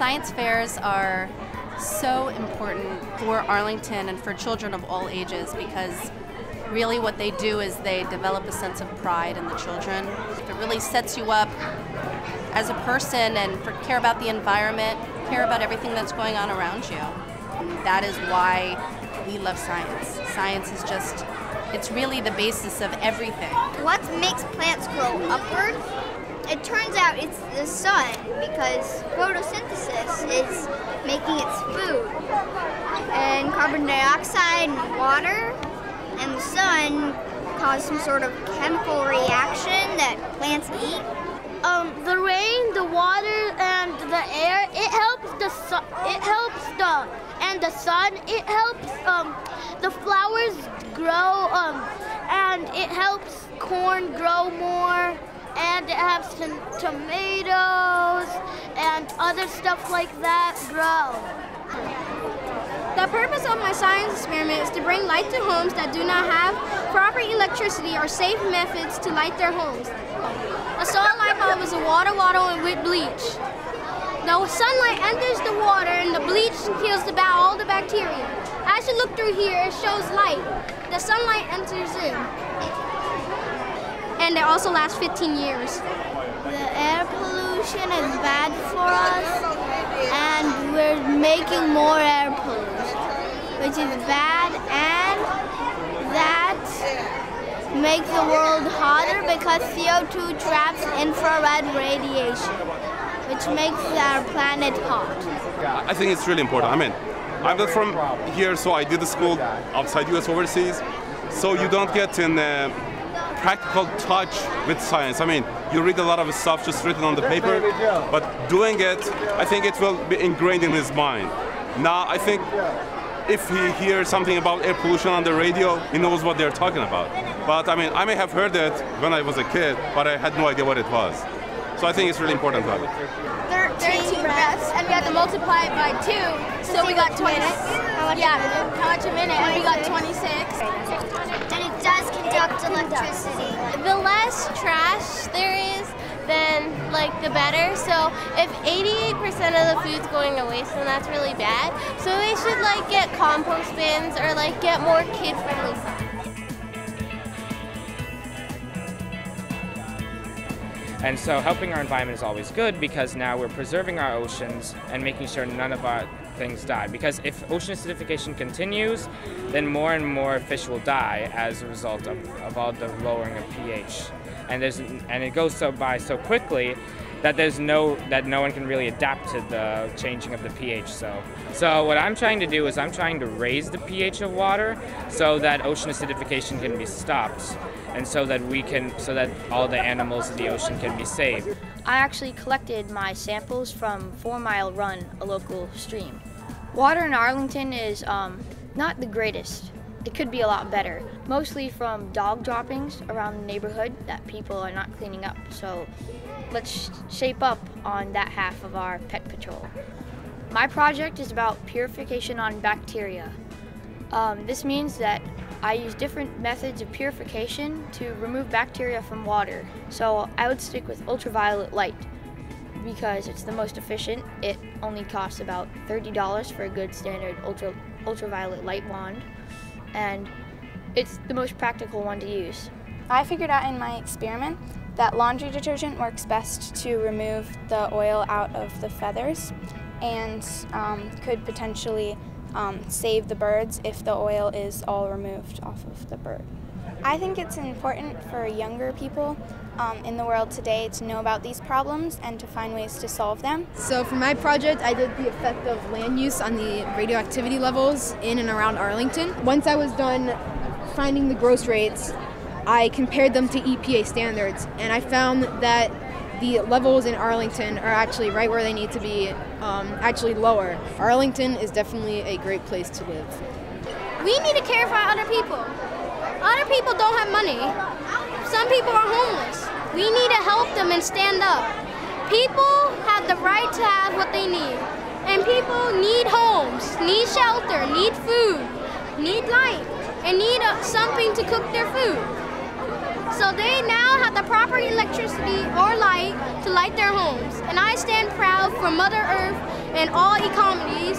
Science fairs are so important for Arlington and for children of all ages because really what they do is they develop a sense of pride in the children. It really sets you up as a person and for, care about the environment, care about everything that's going on around you. That is why we love science. Science is just, it's really the basis of everything. What makes plants grow upward? It turns out it's the sun because photosynthesis is making its food. And carbon dioxide and water and the sun cause some sort of chemical reaction that plants eat. Um, the rain, the water, and the air, it helps the sun, it helps the, and the sun, it helps um, the flowers grow, um, and it helps corn grow more and it has tomatoes and other stuff like that grow. The purpose of my science experiment is to bring light to homes that do not have proper electricity or safe methods to light their homes. A solar light bulb is a water bottle with bleach. Now sunlight enters the water and the bleach kills the, all the bacteria. As you look through here, it shows light. The sunlight enters in and it also last 15 years. The air pollution is bad for us, and we're making more air pollution, which is bad, and that makes the world hotter because CO2 traps infrared radiation, which makes our planet hot. I think it's really important. I mean, I'm not from here, so I did the school outside US overseas, so you don't get in uh, practical touch with science. I mean, you read a lot of stuff just written on the paper, but doing it, I think it will be ingrained in his mind. Now, I think if he hears something about air pollution on the radio, he knows what they're talking about. But I mean, I may have heard it when I was a kid, but I had no idea what it was. So I think it's really important to have it. 13 breaths, and we had to multiply it by two, so we got 20. Yeah, how much a minute? And we got 26 And it does conduct electricity. The less trash there is, then like the better. So if 88% of the food's going to waste, then that's really bad. So they should like get compost bins or like get more kid-friendly stuff. And so helping our environment is always good because now we're preserving our oceans and making sure none of our things die. Because if ocean acidification continues, then more and more fish will die as a result of, of all the lowering of pH. And there's and it goes so by so quickly that there's no that no one can really adapt to the changing of the pH. So so what I'm trying to do is I'm trying to raise the pH of water so that ocean acidification can be stopped and so that we can so that all the animals in the ocean can be saved. I actually collected my samples from Four Mile Run, a local stream. Water in Arlington is um, not the greatest. It could be a lot better, mostly from dog droppings around the neighborhood that people are not cleaning up. So let's shape up on that half of our pet patrol. My project is about purification on bacteria. Um, this means that I use different methods of purification to remove bacteria from water. So I would stick with ultraviolet light because it's the most efficient. It only costs about $30 for a good standard ultra, ultraviolet light wand, and it's the most practical one to use. I figured out in my experiment that laundry detergent works best to remove the oil out of the feathers and um, could potentially um, save the birds if the oil is all removed off of the bird. I think it's important for younger people um, in the world today to know about these problems and to find ways to solve them. So for my project, I did the effect of land use on the radioactivity levels in and around Arlington. Once I was done finding the gross rates, I compared them to EPA standards, and I found that the levels in Arlington are actually right where they need to be, um, actually lower. Arlington is definitely a great place to live. We need to care for other people. Other people don't have money. Some people are homeless. We need to help them and stand up. People have the right to have what they need. And people need homes, need shelter, need food, need light, and need uh, something to cook their food. So they now have the proper electricity or light to light their homes. And I stand proud for Mother Earth and all economies.